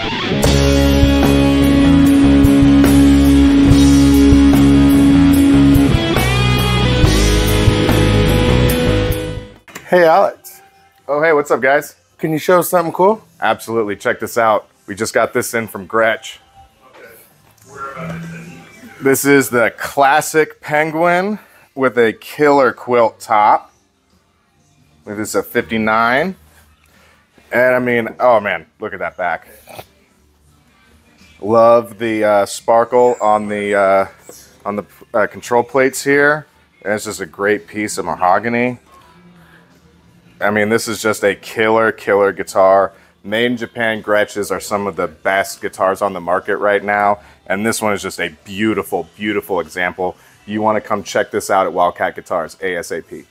Hey, Alex, Oh, hey, what's up, guys? can you show us something cool? Absolutely. Check this out. We just got this in from Gretsch. This is the classic penguin with a killer quilt top. This is a 59. And I mean, oh man, look at that back. Love the uh, sparkle on the uh, on the uh, control plates here. And it's just a great piece of mahogany. I mean, this is just a killer, killer guitar. Made in Japan Gretsches are some of the best guitars on the market right now. And this one is just a beautiful, beautiful example. You want to come check this out at Wildcat Guitars ASAP.